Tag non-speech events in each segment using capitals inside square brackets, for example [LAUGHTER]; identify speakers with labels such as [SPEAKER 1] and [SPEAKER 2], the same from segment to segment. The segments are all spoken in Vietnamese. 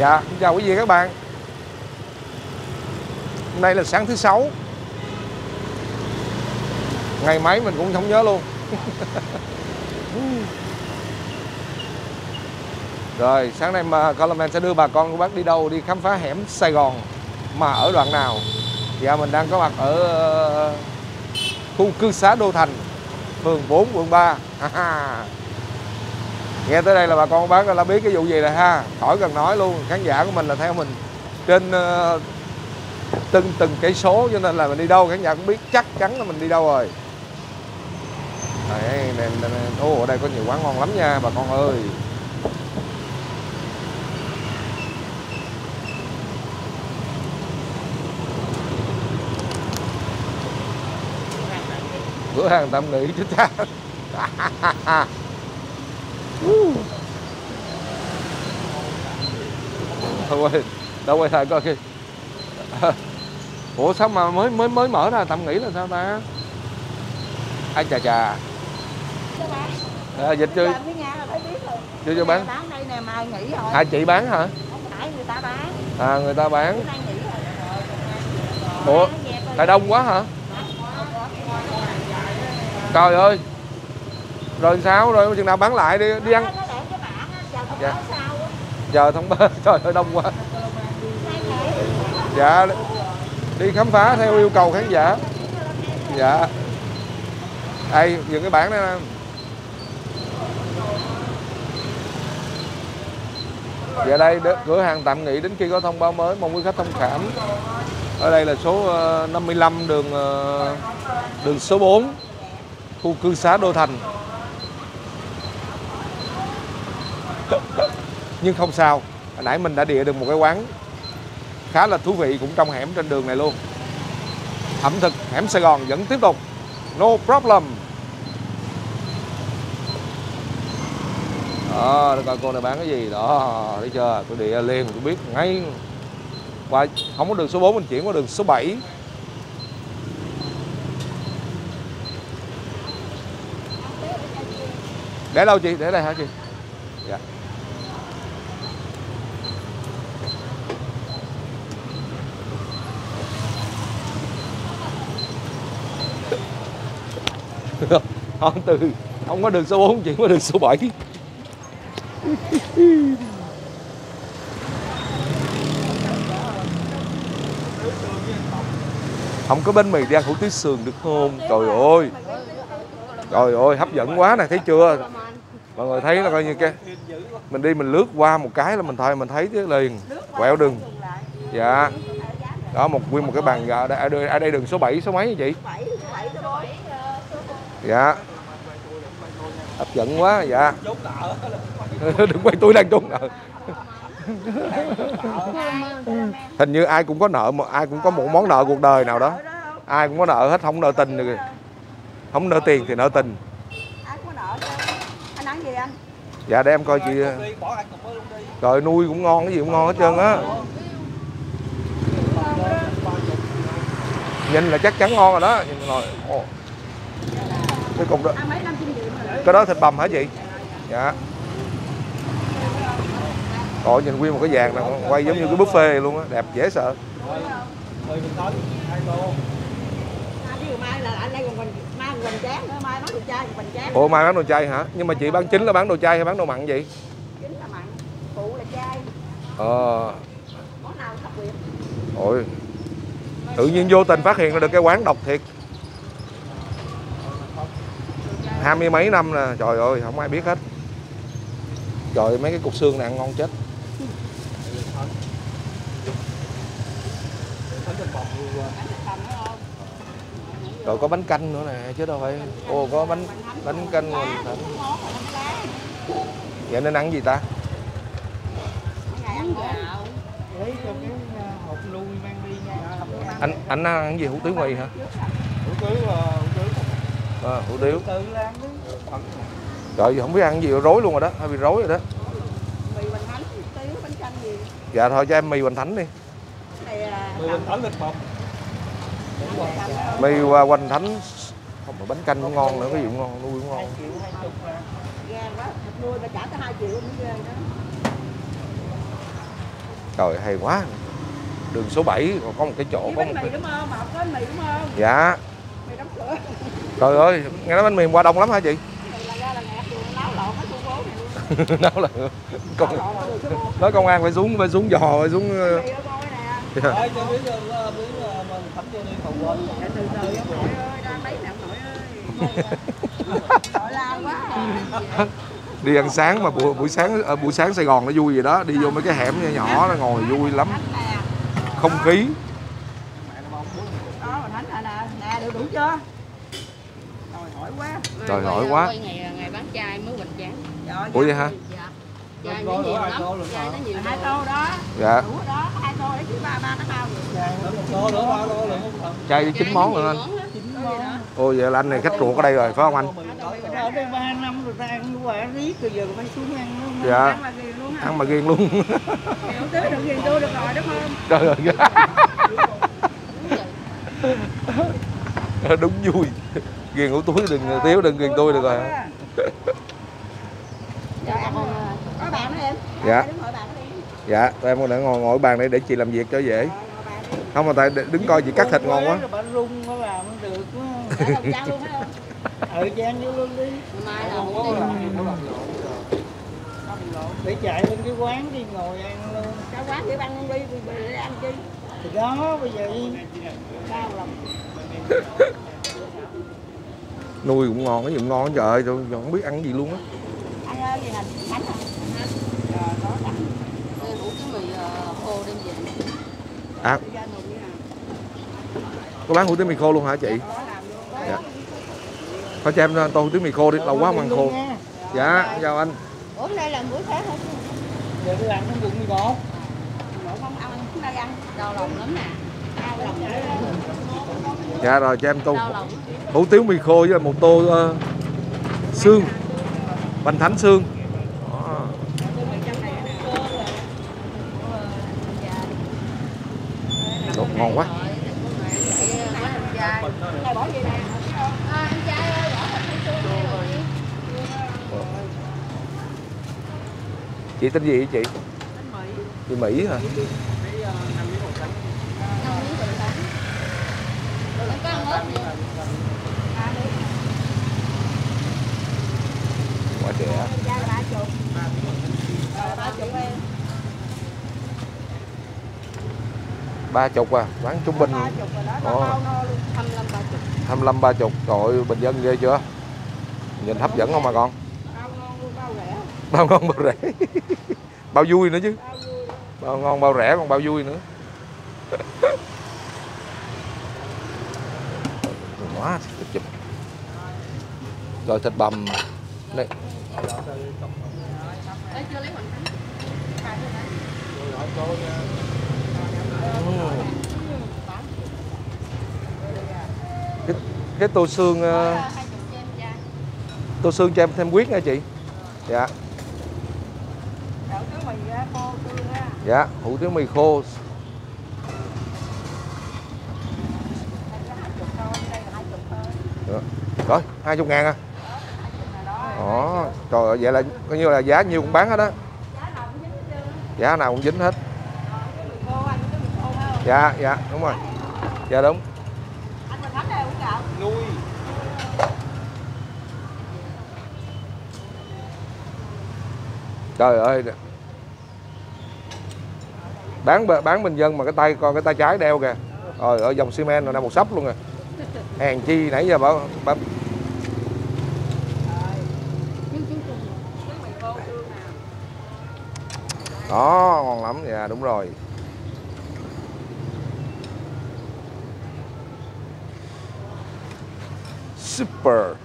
[SPEAKER 1] Dạ, xin chào quý vị các bạn. Hôm nay là sáng thứ sáu. Ngày mấy mình cũng không nhớ luôn. [LAUGHS] Rồi, sáng nay mà Coloman sẽ đưa bà con của bác đi đâu? Đi khám phá hẻm Sài Gòn. Mà ở đoạn nào? Dạ, mình đang có mặt ở ờ, khu cư xá Đô Thành Phường 4, quận 3 nghe tới đây là bà con bán đã biết cái vụ gì rồi ha. Khỏi cần nói luôn khán giả của mình là theo mình trên uh, từng từng cái số cho nên là mình đi đâu khán giả cũng biết chắc chắn là mình đi đâu rồi. Đây, này, này. Ô, ở đây có nhiều quán ngon lắm nha bà con ơi. Cửa hàng tạm nghỉ chứ cha [LAUGHS] quay đâu quay lại coi kìa ủa sao mà mới mới mới mở ra tạm nghỉ là sao ta? Ai chà chà. À, dịch chưa? Chưa cho bán. à chị bán hả?
[SPEAKER 2] Người ta bán.
[SPEAKER 1] À người ta bán. Ủa tại đông quá hả? Trời ơi rồi sao? Rồi chừng nào bán lại đi đi ăn.
[SPEAKER 2] chờ
[SPEAKER 1] Dạ. giờ thông báo [LAUGHS] trời ơi đông quá. Dạ đi khám phá theo yêu cầu khán giả. Dạ. Đây dừng cái bảng này nè. Dạ đây cửa hàng tạm nghỉ đến khi có thông báo mới mong quý khách thông cảm. Ở đây là số ờ, 55 đường ờ, đường số 4 khu cư xá Đô Thành nhưng không sao, hồi nãy mình đã địa được một cái quán khá là thú vị cũng trong hẻm trên đường này luôn. Ẩm thực hẻm Sài Gòn vẫn tiếp tục. No problem. Đó, để coi cô này bán cái gì. Đó, thấy chưa? Tôi địa liền, tôi biết ngay. Qua, không có đường số 4 mình chuyển qua đường số 7 để đâu chị? Để đây hả chị? Dạ. Không từ không có đường số 4 chuyển qua đường số 7 không có bánh mì đi ăn hủ tiếu sườn được không? Trời ơi. Trời ơi hấp dẫn quá này thấy chưa? Mọi người thấy là coi như cái mình đi mình lướt qua một cái là mình thôi mình thấy chứ liền. Quẹo đường. dạ. Đó một nguyên một cái bàn dạ, ở đây, ở đây, đường số 7 số mấy hả chị? Dạ hấp dẫn quá dạ. [LAUGHS] Đừng quay tôi đang trốn nợ. [LAUGHS] Hình như ai cũng có nợ mà ai cũng có một món nợ cuộc đời nào đó. Ai cũng có nợ hết không nợ tình được không nợ tiền thì nợ tình. Dạ để em coi chị. Rồi nuôi cũng ngon cái gì cũng ngon hết trơn á. Nhìn là chắc chắn ngon rồi đó. Nhìn rồi. Cái cục đó cái đó thịt bằm hả chị? Dạ. Ồ nhìn nguyên một cái vàng này quay giống như cái buffet luôn á, đẹp, dễ sợ.
[SPEAKER 2] Mai bán đồ
[SPEAKER 1] ủa, mai bán đồ chay hả? Nhưng mà chị bán chính là bán đồ chay hay bán đồ mặn vậy?
[SPEAKER 2] Chính là mặn phụ là
[SPEAKER 1] ờ.
[SPEAKER 2] Món nào biệt
[SPEAKER 1] ôi, tự nhiên vô tình phát hiện ra được cái quán độc thiệt hai mươi mấy năm nè trời ơi không ai biết hết. Trời ơi, mấy cái cục xương này ăn ngon chết. Rồi có bánh canh nữa nè chứ đâu phải ô có bánh bánh canh mình vậy nên ăn gì ta? Anh anh ăn gì hủ tiếu mì hả?
[SPEAKER 3] Hủ tiếu ờ,
[SPEAKER 1] à, hủ tiếu. Trời không biết ăn gì rối luôn rồi đó hơi bị rối rồi đó.
[SPEAKER 2] Mì hoành thánh tiếu bánh canh gì?
[SPEAKER 1] Dạ thôi cho em mì hoành thánh đi.
[SPEAKER 2] Cái này là
[SPEAKER 3] mười bình thánh thịt bọc
[SPEAKER 1] mì qua hoành thánh. Không mà bánh canh cũng ngon nữa cái gì cũng ngon nuôi cũng ngon.
[SPEAKER 3] Chịu hai chục nè
[SPEAKER 2] gan quá thịt nuôi mà trả tới 2 triệu mới ghê đó.
[SPEAKER 1] Trời hay quá. Đường số 7 còn có một cái chỗ có một
[SPEAKER 2] bánh mì
[SPEAKER 1] cái
[SPEAKER 2] đúng không? Mà không có bánh mì đúng không?
[SPEAKER 1] dạ.
[SPEAKER 2] Mì đóng cửa.
[SPEAKER 1] Trời ơi nghe nói bánh mì qua đông lắm hả chị? [LAUGHS]
[SPEAKER 2] Mì là ra là ngạt rồi, náo loạn hết khu phố này luôn.
[SPEAKER 1] nói là công, nói công an phải xuống phải xuống dò phải xuống ờ,
[SPEAKER 3] đi
[SPEAKER 1] ăn sáng mà buổi, buổi sáng ở buổi sáng Sài Gòn nó vui vậy đó đi vô mấy cái hẻm nhỏ nhỏ nó ngồi vui lắm. Không khí.
[SPEAKER 2] Đó, nè nè. Nè, được đủ chưa? Quá.
[SPEAKER 1] Trời hỏi quá.
[SPEAKER 4] Quay ngày ngày bán chai mới hoành tráng.
[SPEAKER 2] Rồi,
[SPEAKER 1] ủa vậy hả
[SPEAKER 4] Dạ. Chai nó nhiều lắm. Chai nó nhiều
[SPEAKER 2] hai tô đó.
[SPEAKER 1] dạ
[SPEAKER 2] Đủ đó, hai tô để chứ ba ba cái bao vậy.
[SPEAKER 3] Một tô nữa, ba tô nữa không cần.
[SPEAKER 1] chay với chín món rồi anh ô vậy là anh này khách ruột ở đây rồi phải không anh
[SPEAKER 3] Ở đây ba năm rồi ta ăn quả riết rồi giờ phải xuống ăn nữa. mà.
[SPEAKER 1] dạ
[SPEAKER 2] Ăn là ghiền luôn hả?
[SPEAKER 1] ăn mà ghiền luôn
[SPEAKER 2] Kiểu tưới được ghiền tôi được rồi đúng không?
[SPEAKER 1] trời ơi đúng vui [LAUGHS] ghiền của túi đừng tiếu đừng ghiền tôi được rồi
[SPEAKER 2] Dạ.
[SPEAKER 1] Dạ.
[SPEAKER 2] Ngồi đi.
[SPEAKER 1] dạ tụi em còn để ngồi ngồi bàn đây để chị làm việc cho dễ
[SPEAKER 2] ngồi đi.
[SPEAKER 1] không mà tại đứng coi chị cắt thịt ngon quá? [LAUGHS]
[SPEAKER 3] Ừ, chan vô luôn đi.
[SPEAKER 4] Mai là.
[SPEAKER 3] Để chạy lên cái quán đi ngồi ăn luôn.
[SPEAKER 2] Cái quán để ăn đi, đi để ăn chi?
[SPEAKER 3] Thì đó, bây giờ
[SPEAKER 2] Sao lòng. [LAUGHS]
[SPEAKER 1] nuôi cũng ngon cái gì cũng ngon trời ơi tôi không biết ăn gì luôn á
[SPEAKER 2] Ăn ờ, gì? Bánh
[SPEAKER 4] mì ờ, khô đem về.
[SPEAKER 1] à có bán hủ tiếu mì khô luôn hả chị.
[SPEAKER 2] Có.
[SPEAKER 1] dạ thôi cho em tô hủ tiếu mì khô đi lâu quá không ăn khô
[SPEAKER 3] Nha.
[SPEAKER 1] dạ chào anh
[SPEAKER 4] Ủa nay là bữa sáng hả?
[SPEAKER 3] Giờ tôi làm trong bụng 11.
[SPEAKER 2] Nội không ăn, hôm nay ăn.
[SPEAKER 4] Đau lòng lắm nè.
[SPEAKER 1] Dạ rồi cho em tô hủ tiếu mì khô với một tô uh, xương. Bánh thánh xương. Đó. Đồ ngon quá.
[SPEAKER 2] Gì
[SPEAKER 1] chị tên gì vậy chị? Chị mỹ hả
[SPEAKER 4] Năm miếng rồi sáng. Không có ăn ớt nữa.
[SPEAKER 1] quả trẻ
[SPEAKER 2] ba chục.
[SPEAKER 1] À bán trung bình.
[SPEAKER 4] 25 30.
[SPEAKER 1] 25 ba chục. Trời bình dân ghê chưa? Nhìn hấp dẫn không mà con?
[SPEAKER 2] Bao ngon bao rẻ. [LAUGHS]
[SPEAKER 1] bao vui nữa chứ.
[SPEAKER 2] Bao
[SPEAKER 1] ngon bao rẻ còn bao vui nữa. [LAUGHS] Quá thịt chụp. Rồi thịt bằm. Đây
[SPEAKER 4] chưa lấy
[SPEAKER 1] cái, cái tô xương ờ, tô xương cho em thêm quyết nha chị. Dạ. Dạ hủ tiếu mì khô.
[SPEAKER 2] Dạ.
[SPEAKER 1] Rồi hai chục ngàn à
[SPEAKER 2] đó.
[SPEAKER 1] Ồ, trời ơi, vậy là coi như là giá nhiêu cũng bán hết á
[SPEAKER 2] Giá nào cũng dính hết
[SPEAKER 1] dạ dạ đúng rồi dạ đúng.
[SPEAKER 3] Nuôi.
[SPEAKER 1] trời ơi bán bán bình dân mà cái tay coi cái tay trái đeo kìa rồi ở dòng xi men rồi nè một sấp luôn rồi hèn chi nãy giờ bảo, bảo
[SPEAKER 4] Nhưng chúng tôi
[SPEAKER 2] Cái mì khô tươi nè.
[SPEAKER 1] Đó ngon lắm dạ đúng rồi. Super.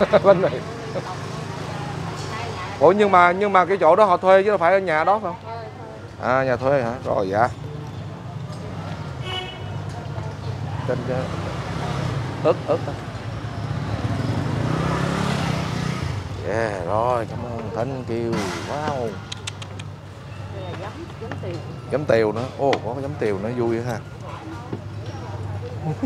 [SPEAKER 1] [LAUGHS] Bánh mì ủa nhưng mà nhưng mà cái chỗ đó họ thuê chứ đâu phải ở nhà đó phải không? À nhà thuê hả? Rồi dạ kênh ớt ớt. Yeah, rồi cảm ơn Thanh Kiều. Wow.
[SPEAKER 2] Giấm
[SPEAKER 1] tiêu nữa. Ô có giấm tiêu nữa vui ha. [LAUGHS]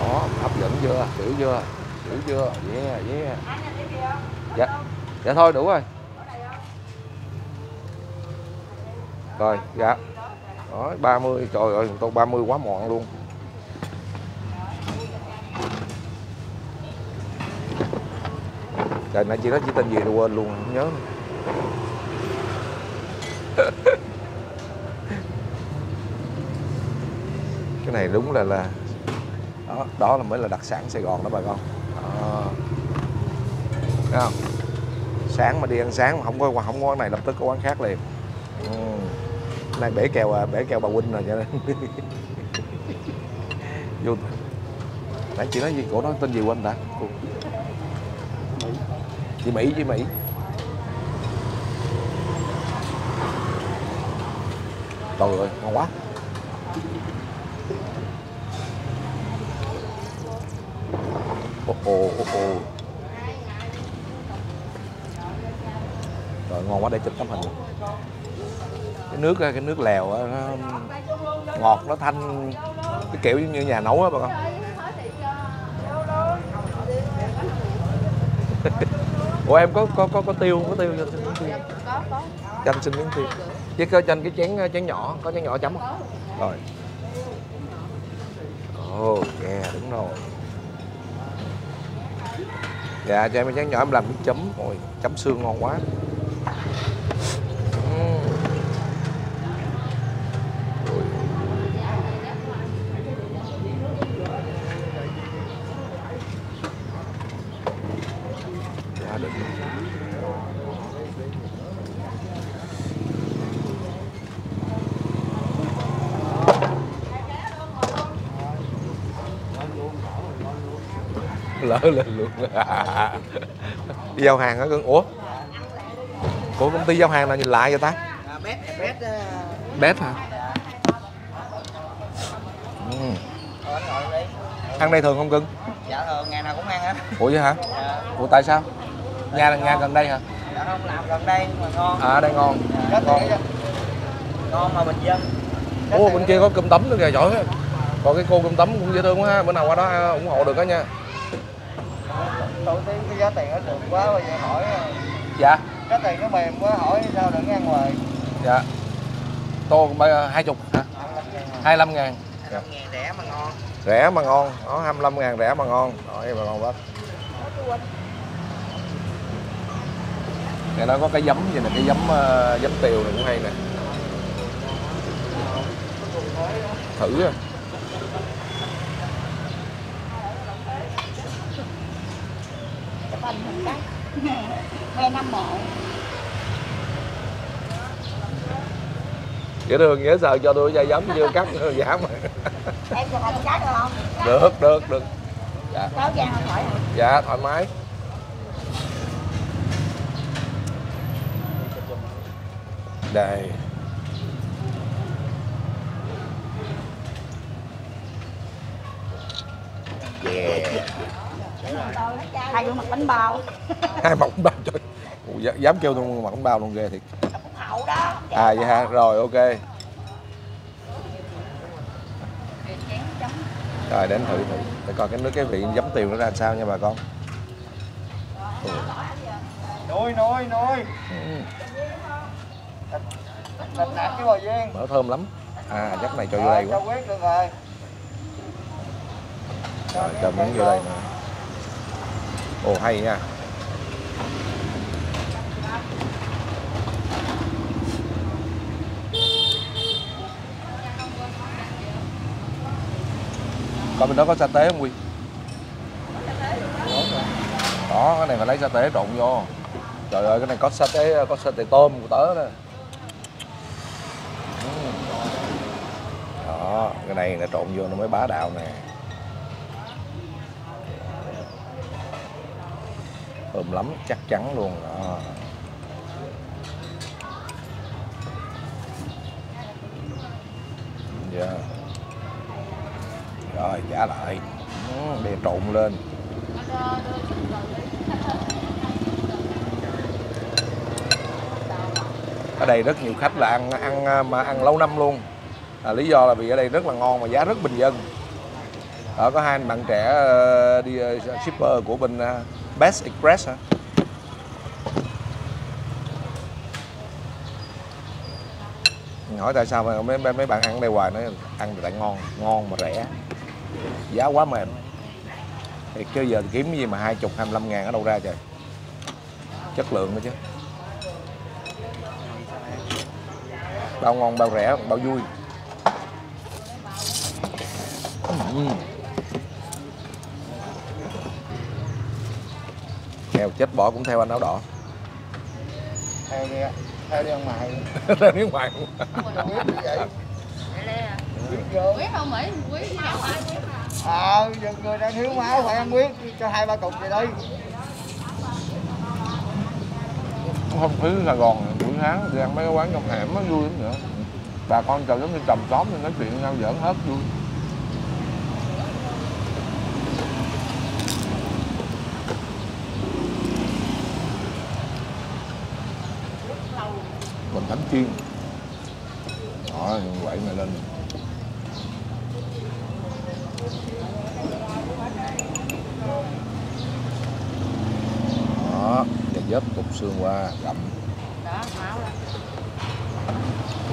[SPEAKER 1] Đó hấp dẫn chưa? Chữ chưa? Chữ chưa? Yeah yeah. Dạ. Dạ thôi đủ rồi. Rồi dạ. Đó 30 trời ơi, tôi 30 quá mọn luôn. Trời, nãy chị nói chị tên gì tôi quên luôn, không nhớ [LAUGHS] cái này đúng là là, đó đó là mới là đặc sản Sài Gòn đó bà con. Đó. Thấy không? Sáng mà đi ăn sáng mà không có không có quán này, lập tức có quán khác liền. Ừ nay bể kèo à, bể kèo bà huynh rồi cho nên. Vô nãy chị nói gì? Cổ nói tên gì quên ta, chị Mỹ chị Mỹ. Trời ơi ngon quá. Ô ô ô ô rồi ngon quá để chụp tấm hình cái nước cái nước lèo á, nó ngọt nó thanh cái kiểu giống như nhà nấu á bà con. [LAUGHS] Ủa em có có có có tiêu không? có tiêu cho xin miếng tiêu? Cho anh xin miếng tiêu. Chứ có cho anh cái chén chén nhỏ có chén nhỏ chấm không? Rồi. Ồ yeah đúng rồi. Dạ cho em cái chén nhỏ em làm miếng chấm. Ôi chấm xương ngon quá đi giao hàng hả cưng. Ủa? Của công ty giao hàng nào nhìn lại vậy ta?
[SPEAKER 3] Bét bét ờ,
[SPEAKER 1] Bét hả? Ừ. ăn đây thường không cưng?
[SPEAKER 3] Dạ thường. Ngày nào cũng ăn á
[SPEAKER 1] ủa vậy hả?
[SPEAKER 3] Dạ,
[SPEAKER 1] ủa tại sao? Nhà nhà gần đây hả?
[SPEAKER 3] Dạ không làm gần đây nhưng mà ngon.
[SPEAKER 1] À đây ngon.
[SPEAKER 3] Giá
[SPEAKER 1] ngon.
[SPEAKER 3] á, ngon mà bình dân.
[SPEAKER 1] Ủa bên kia có cơm tấm nữa kìa giỏi. Á. còn cái cô cơm tấm cũng dễ thương quá ha. Bữa nào qua đó à, ủng hộ được đó nha
[SPEAKER 3] đầu tiên cái giá tiền nó được quá bây giờ hỏi
[SPEAKER 1] dạ.
[SPEAKER 3] giá tiền nó mềm quá hỏi sao đừng ăn ngoài
[SPEAKER 1] dạ. Tô hai chục hả? Hai mươi ngàn.
[SPEAKER 3] Ngàn rẻ mà ngon.
[SPEAKER 1] Rẻ mà ngon. Đó 25 ngàn rẻ mà ngon. Rồi mà ngon quá Ngày đó có cái giấm gì nè, cái giấm ờ, giấm tiều này cũng hay nè. Thử à.
[SPEAKER 4] Hình hình cái khoe năm mộ
[SPEAKER 1] Dễ thương dễ sợ cho tôi dây giấm chưa cắt nữa giảm
[SPEAKER 4] em chụp hình cái được không
[SPEAKER 1] Được, được, được. Dạ,
[SPEAKER 4] giang không khỏi hả
[SPEAKER 1] dạ thoải mái. Đây. Yeah.
[SPEAKER 4] Hai mặt bánh bao [LAUGHS]
[SPEAKER 1] Hai mỏng bao trời. Ủa, dám- kêu tôi mỏng bao luôn ghê thiệt.
[SPEAKER 4] hậu đó
[SPEAKER 1] À vậy hả? Rồi ok. Rồi đến thử thử để coi cái nước cái vị giấm tiều nó ra sao nha bà con.
[SPEAKER 3] nuôi nuôi nuôi
[SPEAKER 1] Ừ,
[SPEAKER 3] thịt nạc với bò viên
[SPEAKER 1] mỡ thơm lắm. À chắc này cho vô đây
[SPEAKER 3] cho
[SPEAKER 1] quá.
[SPEAKER 3] được rồi
[SPEAKER 1] Rồi cho miếng vô đây nữa. Ồ hay nha. còn bên đó có sa tế không Quy? Đó, cái này phải lấy sa tế trộn vô. Trời ơi, cái này có sa tế, có sa tế tôm của tớ đó. Đó, cái này là trộn vô nó mới bá đạo nè. Thơm lắm, chắc chắn luôn. Đó. Yeah. Rồi, trả lại. Ừ, Để trộn lên. ở đây rất nhiều khách là ăn ăn à, mà ăn lâu năm luôn à, lý do là vì ở đây rất là ngon và giá rất bình dân Đó có hai anh bạn trẻ ờ, đi ờ, shipper của bên à, Best Express hả? hỏi tại sao mà mấy mấy mấy bạn ăn đây hoài, nói ăn thì lại ngon ngon mà rẻ. Giá quá mềm. Thì chứ giờ kiếm cái gì mà hai chục, hai mươi lăm ngàn ở đâu ra trời? Chất lượng nữa chứ. Bao ngon, bao rẻ, bao vui. Ừm. Nghèo chết bỏ cũng theo anh áo đỏ.
[SPEAKER 5] Theo đi theo đi ăn mày. [LAUGHS]
[SPEAKER 1] Theo
[SPEAKER 5] vậy. Biết vô
[SPEAKER 4] Quý không Mỹ? Quý với nhau ai?
[SPEAKER 5] ờ giờ người đang thiếu máu phải ăn huyết cho hai ba cục vậy đi
[SPEAKER 1] không khí Sài Gòn này, buổi sáng đi ăn mấy cái quán trong hẻm nó vui lắm nữa. Bà con chồng giống như chồng xóm thì nói chuyện nhau giỡn hết vui mình thánh chiên. Đó quậy này lên. Đó và vớt cục xương qua gặm.
[SPEAKER 4] Đó, máu đó.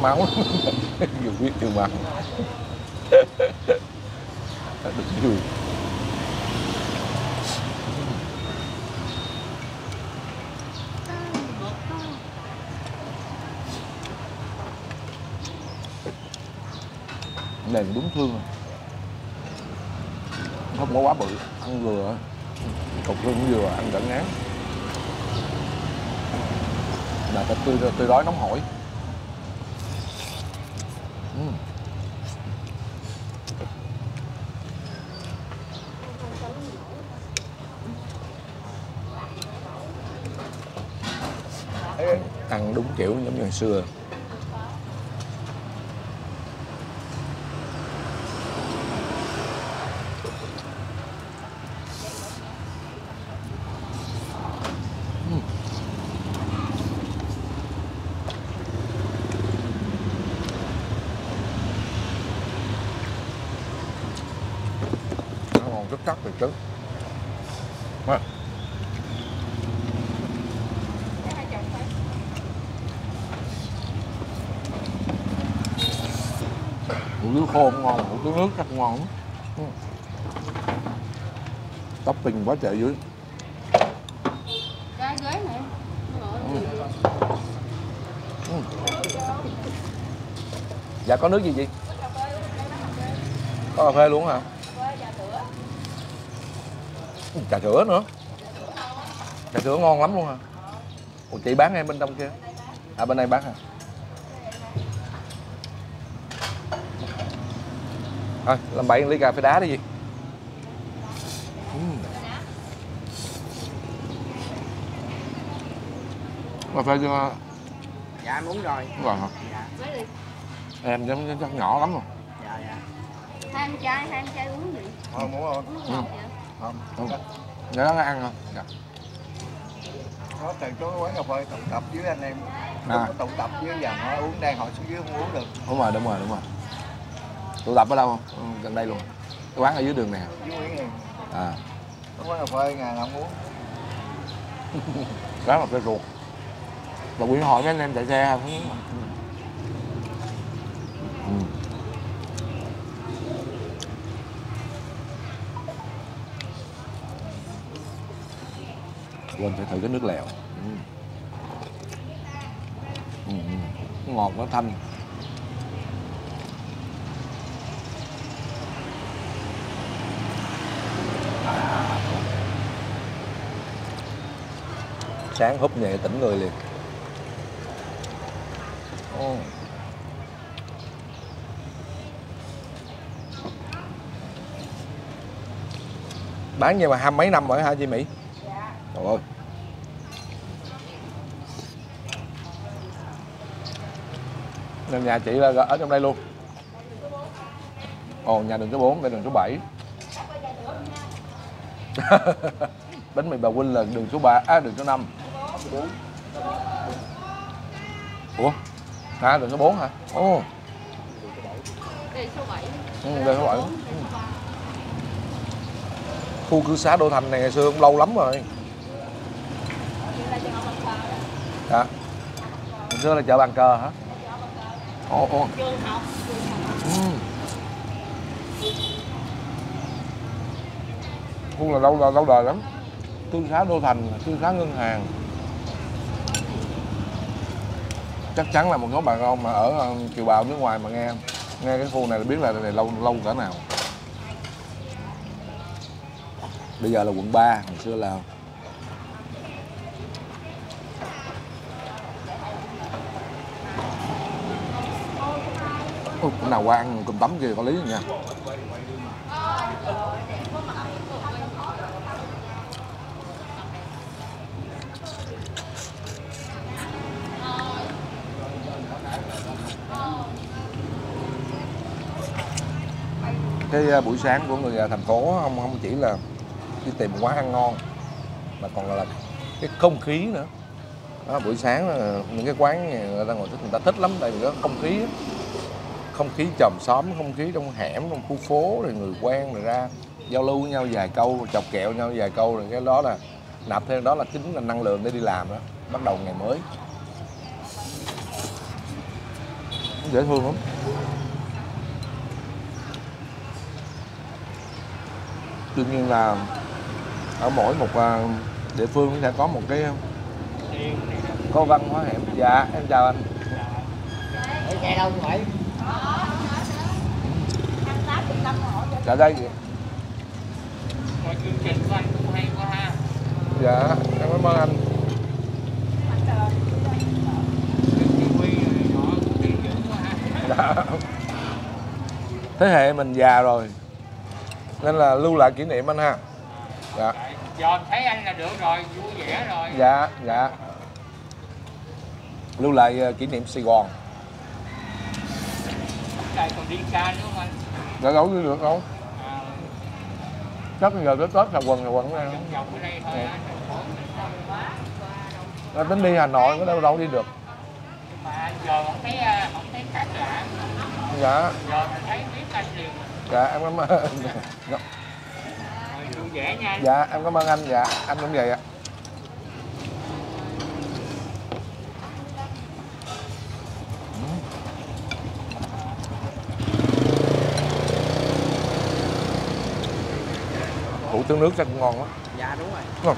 [SPEAKER 1] máu. [LAUGHS] Dù biết từ mặt được vui này đúng thương. Không có quá bự. Ăn vừa, cục hương vừa, ăn đỡ ngán. Là phải tươi tươi đói nóng hổi. Ăn đúng kiểu giống như hồi xưa nó ngon rất chắc từ trứng Mà. hủ tiếu khô cũng ngon cũng ngon Ừ. topping quá trời dưới.
[SPEAKER 4] Cái ghế này.
[SPEAKER 1] dạ có nước gì chị? Có cà phê luôn hả? Ừ, trà sữa nữa. Trà sữa ngon lắm luôn hả? Ủa chị bán em bên trong kia. À bên đây bán hả thôi làm bảy ly cà phê đá đi gì cà phê chưa?
[SPEAKER 5] Dạ em uống rồi.
[SPEAKER 1] Đúng rồi hả?
[SPEAKER 4] Đi.
[SPEAKER 1] em chắc, chắc nhỏ lắm rồi.
[SPEAKER 5] Dạ dạ.
[SPEAKER 4] Hai anh trai, hai anh trai uống gì?
[SPEAKER 5] không uống không
[SPEAKER 4] Uống ngọt vậy?
[SPEAKER 5] không
[SPEAKER 1] không. Để nó ăn không? Dạ.
[SPEAKER 5] có từ chỗ quán cà phê tụ tập với anh em.
[SPEAKER 1] À.
[SPEAKER 5] tụ tập với giờ nó uống đang hồi xuống dưới không uống được.
[SPEAKER 1] Đúng rồi đúng rồi đúng rồi tụ tập ở đâu không? Ừ, gần đây luôn. Cái quán ở dưới đường này à.
[SPEAKER 5] Quán cà phê ngày nào uống.
[SPEAKER 1] Đó là cái ruột. Và quyện hỏi mấy anh em chạy xe không? Ừ. quên phải thử cái nước lèo. Ừ. Ừ, ừ. Ngọt nó thanh sáng húp nhẹ tỉnh người liền. Bán như mà hai mấy năm rồi hả chị Mỹ? Trời ơi. Nên nhà chị là ở trong đây luôn. Ồ nhà đường số 4, đây đường số 7 [LAUGHS] Bánh mì bà Huynh là đường số 3, à đường số 5 Ủa? À đường số 4 hả? Ồ, oh.
[SPEAKER 4] Đây số 7.
[SPEAKER 1] ừ, đường số 7 ừ. khu cư xá Đô Thành này ngày xưa cũng lâu lắm rồi dạ ngày xưa là chợ bàn cờ hả ồ ồ ừ. khu là lâu lâu đời lắm cư xá Đô Thành cư xá ngân hàng chắc chắn là một số bà con mà ở ờ, kiều bào nước ngoài mà nghe. Nghe cái khu này là biết là này lâu lâu cỡ nào. Bây giờ là quận 3 hồi xưa là Ủa, nào qua ăn cơm tấm kia có lý nha. Cái buổi sáng của người à, thành phố không không chỉ là đi tìm một quán ăn ngon mà còn là cái không khí nữa. Đó, buổi sáng là những cái quán người ta ngồi thích người ta thích lắm tại vì có không khí không khí chòm xóm không khí trong hẻm trong khu phố rồi người quen rồi ra giao lưu với nhau vài câu chọc kẹo nhau vài câu rồi cái đó là nạp thêm đó là chính là năng lượng để đi làm đó bắt đầu ngày mới. Dễ thương lắm. Đương nhiên là ở mỗi một à, địa phương sẽ có một cái à, có văn hóa hẻm dạ em chào anh
[SPEAKER 3] Ở đâu vậy?
[SPEAKER 1] dạ đây
[SPEAKER 3] Ngoài chương trình của anh cũng hay quá ha.
[SPEAKER 1] dạ em cảm ơn anh dạ. thế hệ mình già rồi nên là lưu lại kỷ niệm anh ha dạ
[SPEAKER 3] Dòm thấy anh là được rồi, vui vẻ rồi.
[SPEAKER 1] dạ dạ lưu lại ờ, kỷ niệm sài gòn
[SPEAKER 3] Lại còn đi ca nữa không anh?
[SPEAKER 1] dạ đâu đi được đâu
[SPEAKER 3] À,
[SPEAKER 1] chắc giờ tới tết là quần là quần này
[SPEAKER 3] thôi anh.
[SPEAKER 1] Là tính đi hà nội có đâu đâu đi được
[SPEAKER 3] Mà giờ không thấy à, không thấy khác lạ.
[SPEAKER 1] dạ
[SPEAKER 3] Giờ mình thấy biết anh liền.
[SPEAKER 1] Dạ em cảm ơn.
[SPEAKER 3] Vui vẻ nha
[SPEAKER 1] dạ em cảm ơn anh. Dạ anh cũng vậy ạ. Hủ tướng nước chắc cũng ngon lắm.
[SPEAKER 3] Dạ đúng rồi.
[SPEAKER 1] Không?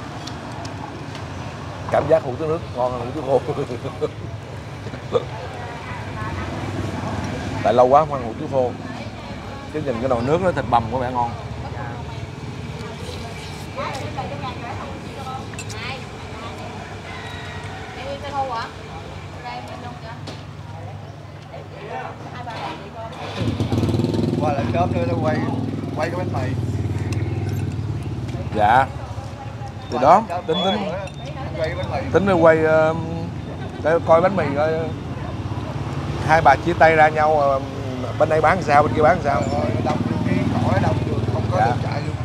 [SPEAKER 1] cảm giác hủ tướng nước ngon hơn hủ tướng khô. [LAUGHS] Tại lâu quá không ăn hủ tiếu khô chứ nhìn cái nồi nước nó thịt bằm có vẻ ngon.
[SPEAKER 5] Qua lại sớm nữa nó quay quay cái bánh mì.
[SPEAKER 1] Dạ. Thì đó tính tính. tính đi quay ờ, để coi bánh mì coi. Hai bà chia tay ra nhau ờ, bên đây bán sao bên kia bán sao
[SPEAKER 5] rồi đông cái khỏi đông đường không có
[SPEAKER 1] Dạ.
[SPEAKER 5] đường chạy luôn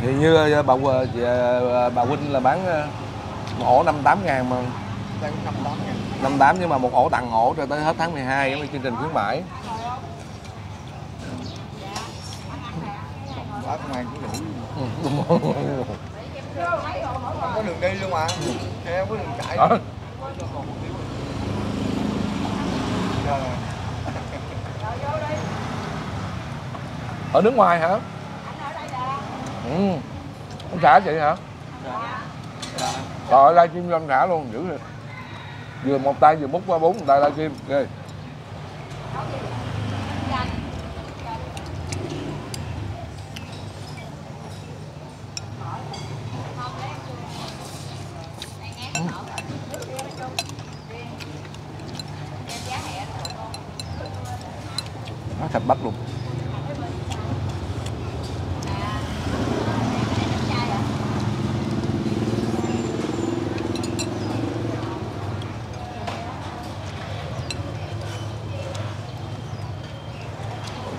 [SPEAKER 1] thì như ờ, bà ờ, chị, ờ, bà huynh là bán một ổ năm tám ngàn mà
[SPEAKER 5] ngàn
[SPEAKER 1] năm tám nhưng mà một ổ tặng ổ cho tới hết tháng 12 giống như chương trình khuyến mãi
[SPEAKER 5] cũng đủ
[SPEAKER 1] Ừ, đúng rồi.
[SPEAKER 5] không có đường đi luôn mà không có đường chạy. Trời.
[SPEAKER 1] Ở nước ngoài hả? Ừ. ông xã chị hả? Rồi live stream ông xã luôn dữ rồi. Vừa một tay vừa múc qua bốn tay live stream ghê nó thịt bắp luôn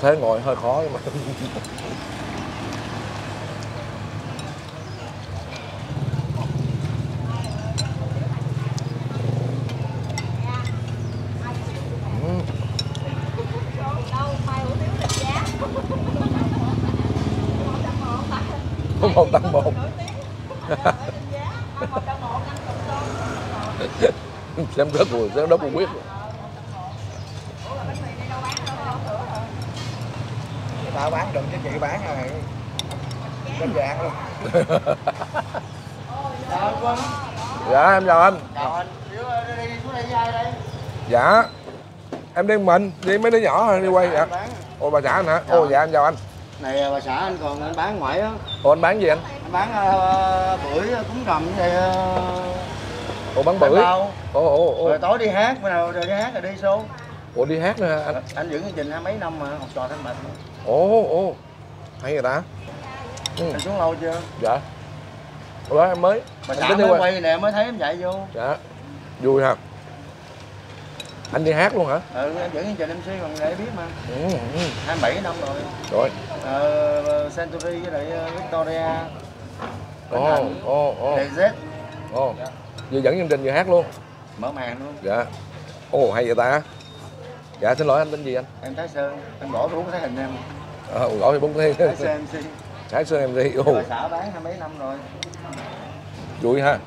[SPEAKER 1] thế ngồi hơi khó. Nhưng mà một. Tăng một. Xem rất của xem đó cũng biết
[SPEAKER 5] người ta bán đừng chứ chị bán rồi trên vàng luôn. [LAUGHS]
[SPEAKER 1] Dạ em chào anh.
[SPEAKER 5] Chào anh. Điếu, đi xuống đây với ai đây?
[SPEAKER 1] Dạ em đi mình đi mấy đứa nhỏ rồi đi quay dạ
[SPEAKER 5] bán.
[SPEAKER 1] Ồ bà xã anh hả? Ồ dạ em chào anh.
[SPEAKER 5] Này bà xã anh còn anh bán ngoại á.
[SPEAKER 1] Ồ anh bán gì anh?
[SPEAKER 5] Anh bán uh, bưởi cúng rằm với lại
[SPEAKER 1] ồ bán
[SPEAKER 5] uh,
[SPEAKER 1] bưởi ồ ồ ồ.
[SPEAKER 5] Rồi tối đi hát bữa nào rồi đi hát rồi đi show
[SPEAKER 1] ủa đi hát nữa hả anh?
[SPEAKER 5] Anh giữ chương trình hai mấy năm mà học trò thanh bạch
[SPEAKER 1] ồ ồ. Hay rồi ta? Ừ.
[SPEAKER 5] anh xuống lâu chưa?
[SPEAKER 1] Dạ. Ủa em mới.
[SPEAKER 5] Bà
[SPEAKER 1] Em
[SPEAKER 5] mới
[SPEAKER 1] quay.
[SPEAKER 5] quay nè mới thấy em chạy vô.
[SPEAKER 1] Dạ. Vui ha anh đi hát luôn hả?
[SPEAKER 5] Ừ em giữ chương trình MC còn để biết mà.
[SPEAKER 1] Ừ, ừ.
[SPEAKER 5] 27 năm rồi.
[SPEAKER 1] Rồi.
[SPEAKER 5] Ờ, Century với lại ờ, Victoria.
[SPEAKER 1] Ồ ồ ồ.
[SPEAKER 5] DZ
[SPEAKER 1] ồ. Vừa dẫn chương trình vừa hát luôn.
[SPEAKER 5] Mở màn luôn.
[SPEAKER 1] Dạ. Ồ hay vậy ta dạ xin lỗi anh tên gì anh?
[SPEAKER 5] Em Thái Sơn anh bỏ đúng cái hình em.
[SPEAKER 1] À, gọi thì bông
[SPEAKER 5] Thái Sơn MC
[SPEAKER 1] thái sơn mc ồ.
[SPEAKER 5] xã bán hai mấy năm rồi.
[SPEAKER 1] Vui ha.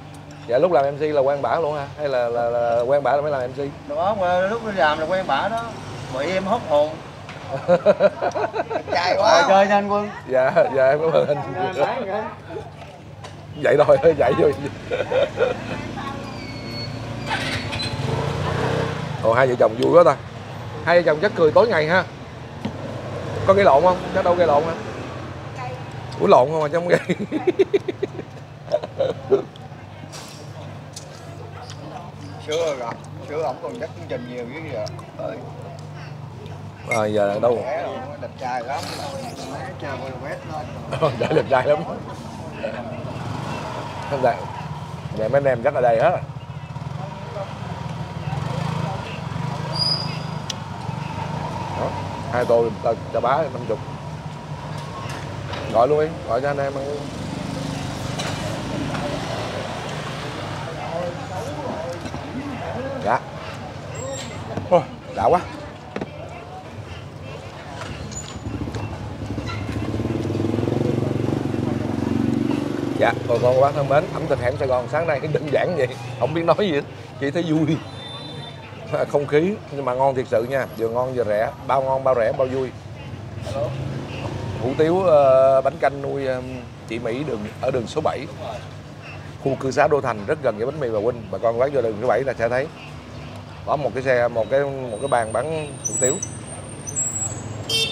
[SPEAKER 1] Dạ lúc làm mc là quen bả luôn hả hay là, là, là quen bả là mới làm mc
[SPEAKER 5] đó mà lúc đi làm là quen bả đó. Bị em hốt hồn. [LAUGHS] Trai quá. Chơi nha anh quân.
[SPEAKER 1] Dạ dạ em cảm ơn anh.
[SPEAKER 5] Vậy
[SPEAKER 1] vậy thôi vậy thôi. Ồ hai vợ chồng vui quá ta hai vợ chồng chắc cười tối ngày ha? Có gây lộn không? Chắc đâu gây lộn hả? Ủa lộn không mà chứ không gây
[SPEAKER 5] sure rồi sure ổng còn chương trình nhiều cái gì rồi
[SPEAKER 1] à, giờ đâu?
[SPEAKER 5] Trẻ rồi, đẹp trai lắm. Quét lên [LAUGHS]
[SPEAKER 1] đẹp trai lắm. Không dạ mấy anh em chắc ở đây hết rồi. đó hai tô cho, cho bá năm chục. Gọi luôn đi gọi cho anh em ăn. Luôn dạ. Ôi, đã quá. Dạ bà con quá bác thân mến ẩm thực hẻm sài gòn sáng nay cái đơn giản vậy không biết nói gì hết. Chỉ thấy vui. [LAUGHS] không khí nhưng mà ngon thiệt sự nha. Vừa ngon vừa rẻ. Bao ngon bao rẻ bao vui. Hủ tiếu ờ, bánh canh nuôi ờ, chị Mỹ đường ở đường số 7 khu cư xá Đô Thành rất gần với bánh mì bà Huynh bà con bác vô đường số 7 là sẽ thấy. Có một cái xe một cái một cái bàn bán hủ tiếu.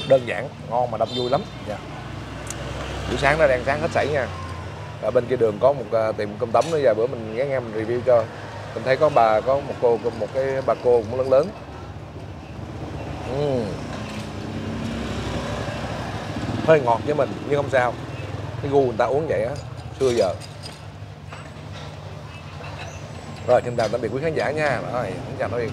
[SPEAKER 1] Đơn giản ngon mà đông vui lắm. Dạ. buổi sáng nó đang sáng hết sảy nha. Ở bên kia đường có một à, tiệm cơm tấm nữa. Vài bữa mình ghé nghe mình review cho mình thấy có bà, có một cô một cái bà cô cũng lớn lớn. Uhm. hơi ngọt với mình, nhưng không sao. Cái gu người ta uống vậy á, xưa giờ. Rồi, xin chào tạm biệt quý khán giả nha. Rồi, xin chào tạm biệt.